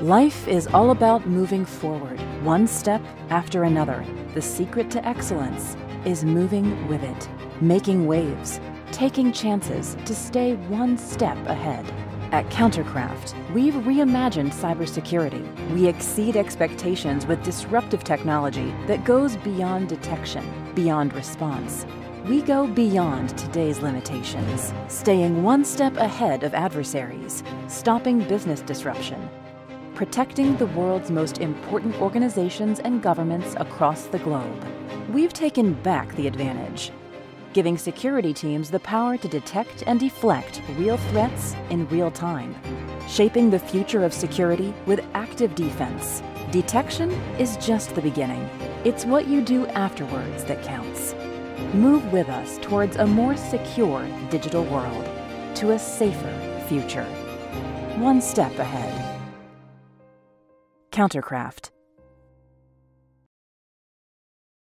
Life is all about moving forward, one step after another. The secret to excellence is moving with it, making waves, taking chances to stay one step ahead. At Countercraft, we've reimagined cybersecurity. We exceed expectations with disruptive technology that goes beyond detection, beyond response. We go beyond today's limitations, staying one step ahead of adversaries, stopping business disruption, protecting the world's most important organizations and governments across the globe. We've taken back the advantage giving security teams the power to detect and deflect real threats in real time, shaping the future of security with active defense. Detection is just the beginning. It's what you do afterwards that counts. Move with us towards a more secure digital world, to a safer future. One step ahead. Countercraft